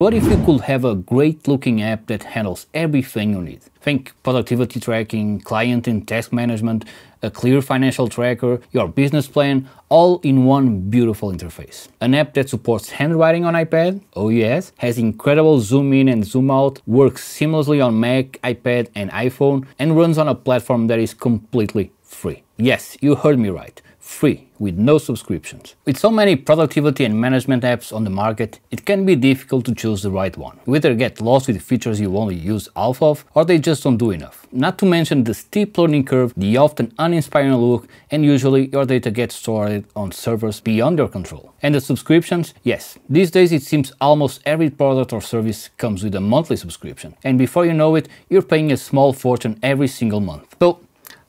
What if you could have a great looking app that handles everything you need? Think productivity tracking, client and task management, a clear financial tracker, your business plan, all in one beautiful interface. An app that supports handwriting on iPad, oh yes, has incredible zoom in and zoom out, works seamlessly on Mac, iPad and iPhone, and runs on a platform that is completely free. Yes, you heard me right free with no subscriptions. With so many productivity and management apps on the market, it can be difficult to choose the right one. You either get lost with features you only use half of, or they just don't do enough. Not to mention the steep learning curve, the often uninspiring look, and usually your data gets stored on servers beyond your control. And the subscriptions? Yes, these days it seems almost every product or service comes with a monthly subscription. And before you know it, you're paying a small fortune every single month. So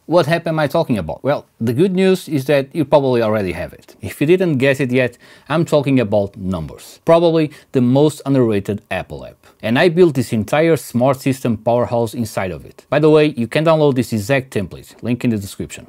what app am I talking about? Well, the good news is that you probably already have it. If you didn't guess it yet, I'm talking about Numbers, probably the most underrated Apple app. And I built this entire smart system powerhouse inside of it. By the way, you can download this exact template, link in the description.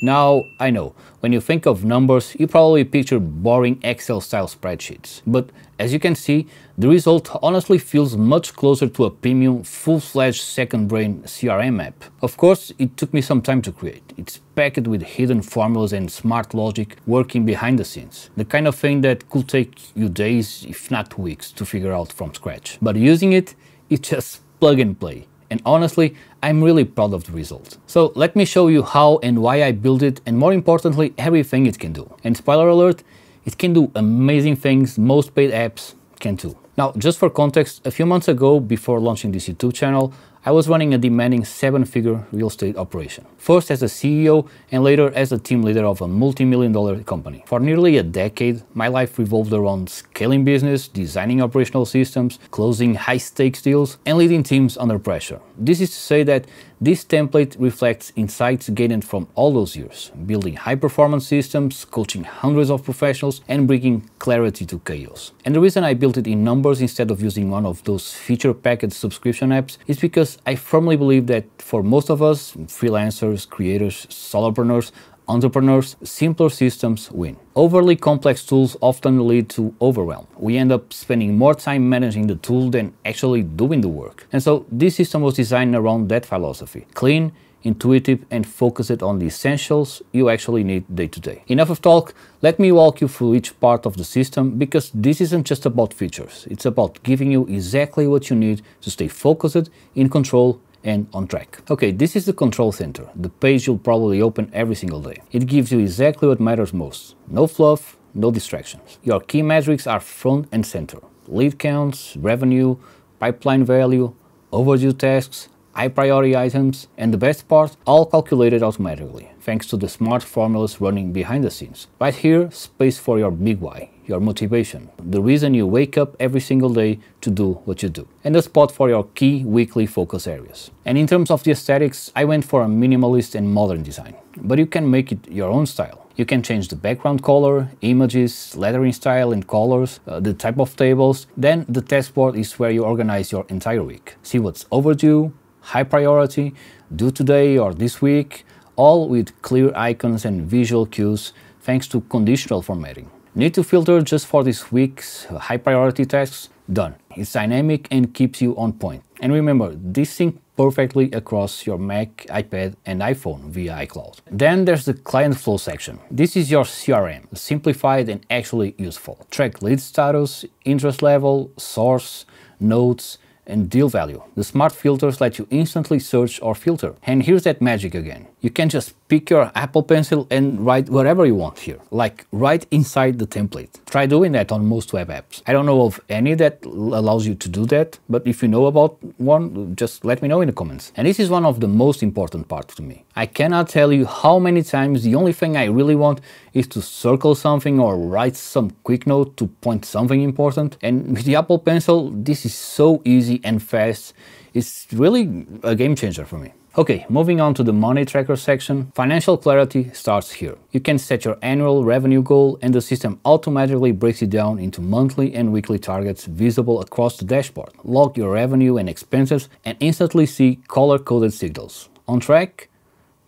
Now, I know, when you think of numbers, you probably picture boring Excel-style spreadsheets. But as you can see, the result honestly feels much closer to a premium, full-fledged second-brain CRM app. Of course, it took me some time to create. It's packed with hidden formulas and smart logic working behind the scenes. The kind of thing that could take you days, if not weeks, to figure out from scratch. But using it, it's just plug and play and honestly, I'm really proud of the result. So let me show you how and why I built it and more importantly, everything it can do. And spoiler alert, it can do amazing things most paid apps can do. Now, just for context, a few months ago, before launching this YouTube channel, I was running a demanding seven-figure real estate operation. First as a CEO and later as a team leader of a multi-million dollar company. For nearly a decade, my life revolved around scaling business, designing operational systems, closing high-stakes deals, and leading teams under pressure. This is to say that this template reflects insights gained from all those years, building high-performance systems, coaching hundreds of professionals, and bringing clarity to chaos. And the reason I built it in numbers instead of using one of those feature-packed subscription apps is because I firmly believe that for most of us, freelancers, creators, solopreneurs, entrepreneurs, simpler systems win. Overly complex tools often lead to overwhelm. We end up spending more time managing the tool than actually doing the work. And so this system was designed around that philosophy. Clean, intuitive and focused on the essentials you actually need day to day. Enough of talk, let me walk you through each part of the system because this isn't just about features, it's about giving you exactly what you need to stay focused, in control and on track. Okay, this is the control center, the page you'll probably open every single day. It gives you exactly what matters most. No fluff, no distractions. Your key metrics are front and center. Lead counts, revenue, pipeline value, overdue tasks, high priority items, and the best part, all calculated automatically, thanks to the smart formulas running behind the scenes. Right here, space for your big why, your motivation, the reason you wake up every single day to do what you do, and a spot for your key weekly focus areas. And in terms of the aesthetics, I went for a minimalist and modern design, but you can make it your own style. You can change the background color, images, lettering style and colors, uh, the type of tables. Then the task board is where you organize your entire week. See what's overdue, high priority, due today or this week, all with clear icons and visual cues thanks to conditional formatting. Need to filter just for this week's high priority tasks? Done. It's dynamic and keeps you on point. And remember, this syncs perfectly across your Mac, iPad and iPhone via iCloud. Then there's the client flow section. This is your CRM, simplified and actually useful. Track lead status, interest level, source, notes, and deal value. The smart filters let you instantly search or filter. And here's that magic again. You can just pick your Apple Pencil and write whatever you want here, like right inside the template. Try doing that on most web apps. I don't know of any that allows you to do that, but if you know about one, just let me know in the comments. And this is one of the most important parts to me. I cannot tell you how many times the only thing I really want is to circle something or write some quick note to point something important. And with the Apple Pencil, this is so easy and fast. It's really a game changer for me. Okay, moving on to the money tracker section, financial clarity starts here. You can set your annual revenue goal and the system automatically breaks it down into monthly and weekly targets visible across the dashboard. Log your revenue and expenses and instantly see color-coded signals. On track,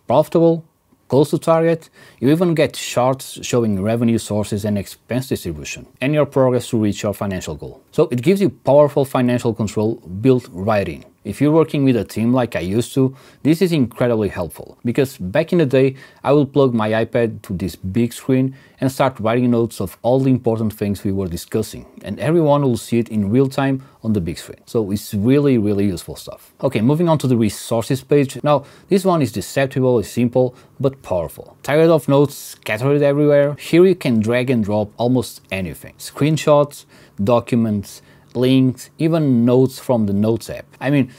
profitable, close to target. You even get charts showing revenue sources and expense distribution, and your progress to reach your financial goal. So it gives you powerful financial control built right in. If you're working with a team like I used to, this is incredibly helpful because back in the day I would plug my iPad to this big screen and start writing notes of all the important things we were discussing and everyone will see it in real time on the big screen. So it's really really useful stuff. Okay, moving on to the resources page. Now this one is deceptible, it's simple but powerful. Tired of notes scattered everywhere? Here you can drag and drop almost anything. Screenshots, documents, links, even notes from the Notes app. I mean,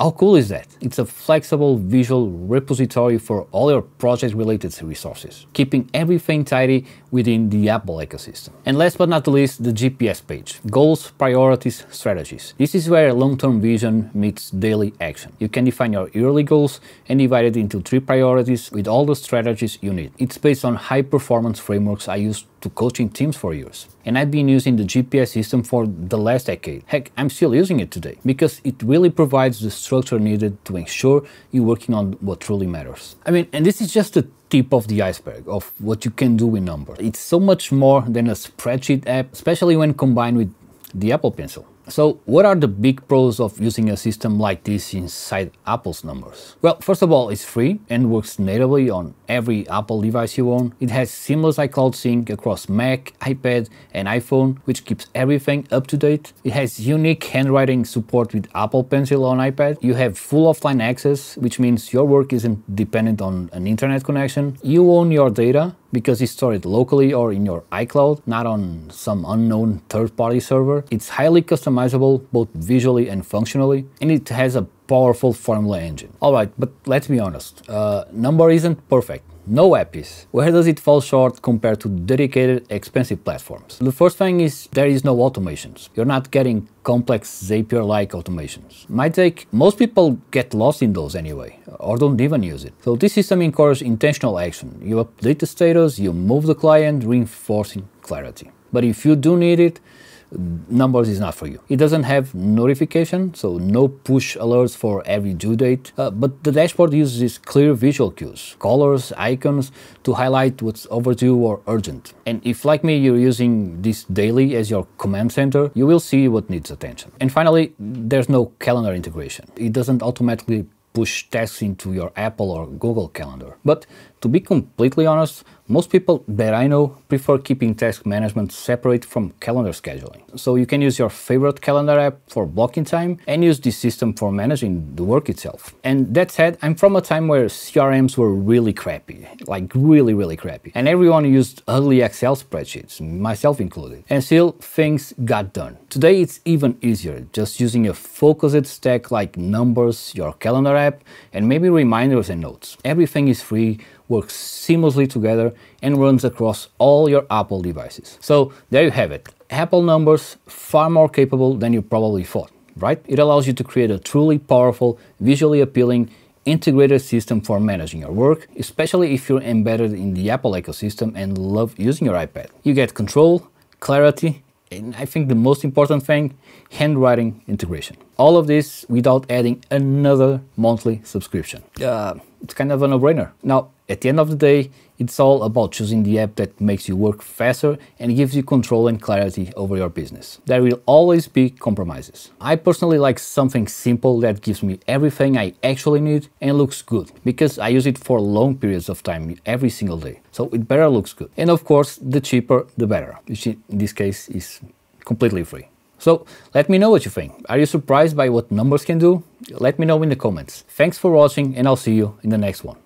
how cool is that? It's a flexible visual repository for all your project-related resources, keeping everything tidy within the Apple ecosystem. And last but not least, the GPS page. Goals, priorities, strategies. This is where long-term vision meets daily action. You can define your yearly goals and divide it into three priorities with all the strategies you need. It's based on high-performance frameworks I use to coaching teams for years. And I've been using the GPS system for the last decade. Heck, I'm still using it today because it really provides the structure needed to ensure you're working on what truly matters. I mean, and this is just the tip of the iceberg of what you can do with numbers. It's so much more than a spreadsheet app, especially when combined with the Apple Pencil. So what are the big pros of using a system like this inside Apple's numbers? Well, first of all, it's free and works natively on every Apple device you own. It has seamless iCloud sync across Mac, iPad and iPhone, which keeps everything up to date. It has unique handwriting support with Apple Pencil on iPad. You have full offline access, which means your work isn't dependent on an internet connection. You own your data because it's stored locally or in your iCloud, not on some unknown third-party server. It's highly customizable both visually and functionally, and it has a powerful formula engine. Alright, but let's be honest, uh, number isn't perfect. No app is. Where does it fall short compared to dedicated expensive platforms? The first thing is there is no automations. You're not getting complex Zapier-like automations. My take, most people get lost in those anyway, or don't even use it. So this system encourages intentional action. You update the status, you move the client, reinforcing clarity. But if you do need it, numbers is not for you. It doesn't have notification, so no push alerts for every due date, uh, but the dashboard uses clear visual cues, colors, icons to highlight what's overdue or urgent. And if like me you're using this daily as your command center, you will see what needs attention. And finally, there's no calendar integration. It doesn't automatically push tasks into your Apple or Google Calendar. But to be completely honest, most people that I know prefer keeping task management separate from calendar scheduling. So you can use your favorite calendar app for blocking time and use this system for managing the work itself. And that said, I'm from a time where CRMs were really crappy, like really, really crappy. And everyone used ugly Excel spreadsheets, myself included. And still, things got done. Today it's even easier, just using a focused stack like Numbers, your calendar app, and maybe reminders and notes. Everything is free, works seamlessly together and runs across all your Apple devices. So there you have it. Apple numbers far more capable than you probably thought, right? It allows you to create a truly powerful, visually appealing, integrated system for managing your work, especially if you're embedded in the Apple ecosystem and love using your iPad. You get control, clarity, and I think the most important thing, handwriting integration. All of this without adding another monthly subscription. Uh, it's kind of a no-brainer. Now, at the end of the day, it's all about choosing the app that makes you work faster and gives you control and clarity over your business. There will always be compromises. I personally like something simple that gives me everything I actually need and looks good, because I use it for long periods of time every single day. So it better looks good. And of course, the cheaper, the better, which in this case is completely free. So let me know what you think. Are you surprised by what numbers can do? Let me know in the comments. Thanks for watching and I'll see you in the next one.